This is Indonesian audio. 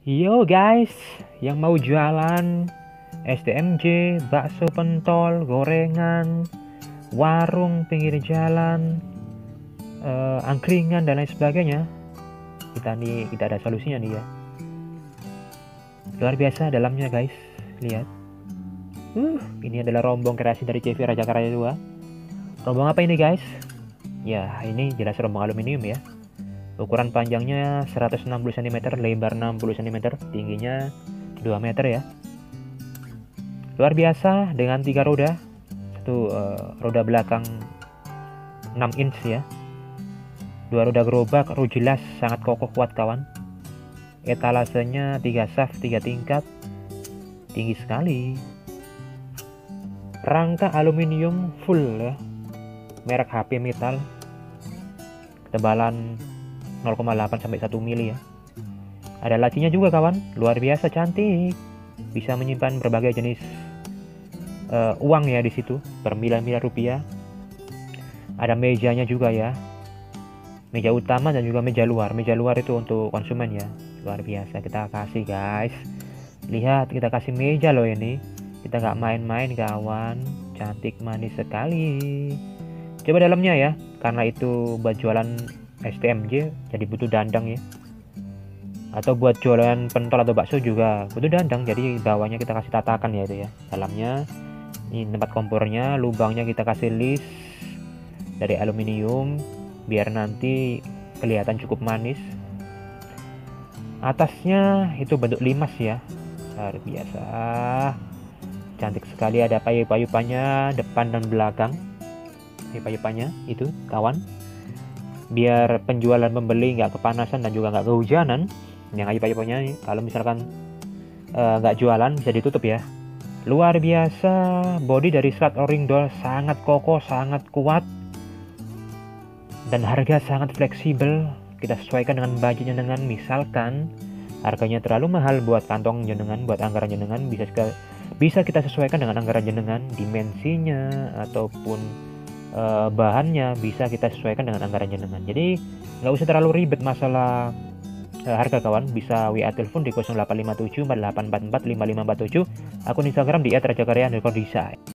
Yo guys, yang mau jualan STMJ, bakso pentol, gorengan, warung pinggir jalan, uh, angkringan dan lain sebagainya. Kita nih kita ada solusinya nih ya. Luar biasa dalamnya guys, lihat. Uh, ini adalah rombong kreasi dari CV Raja Karya 2. Rombong apa ini guys? Ya, ini jelas rombong aluminium ya. Ukuran panjangnya 160 cm, lebar 60 cm, tingginya 2 meter ya. Luar biasa dengan tiga roda. Satu uh, roda belakang 6 inch ya. Dua roda gerobak, jelas sangat kokoh kuat kawan. Etalasenya 3 shaft, 3 tingkat. Tinggi sekali. Rangka aluminium full ya. Merek HP metal. Ketebalan 0,8 sampai 1 mili ya. Ada lacinya juga kawan, luar biasa cantik. Bisa menyimpan berbagai jenis uh, uang ya di situ, bermiliar-miliar rupiah. Ada mejanya juga ya. Meja utama dan juga meja luar. Meja luar itu untuk konsumen ya. Luar biasa kita kasih guys. Lihat kita kasih meja loh ini. Kita nggak main-main kawan. Cantik manis sekali. Coba dalamnya ya. Karena itu buat jualan STMJ jadi butuh dandang ya. Atau buat jualan pentol atau bakso juga butuh dandang jadi bawahnya kita kasih tatakan ya itu ya. Dalamnya ini tempat kompornya lubangnya kita kasih list dari aluminium biar nanti kelihatan cukup manis. Atasnya itu bentuk limas ya luar biasa. Cantik sekali ada payu-payupannya depan dan belakang. Payu-payupannya itu kawan biar penjualan pembeli nggak kepanasan dan juga nggak kehujanan. Yang pokoknya kalau misalkan eh, nggak uh, jualan bisa ditutup ya. Luar biasa body dari serat o-ring doll sangat kokoh sangat kuat dan harga sangat fleksibel. Kita sesuaikan dengan budgetnya dengan misalkan harganya terlalu mahal buat kantong jenengan buat anggaran jenengan bisa bisa kita sesuaikan dengan anggaran jenengan dimensinya ataupun uh, bahannya bisa kita sesuaikan dengan anggaran jenengan. Jadi nggak usah terlalu ribet masalah uh, harga kawan. Bisa WA telepon di 0857 4844 5547 akun Instagram di @rajakarya_design.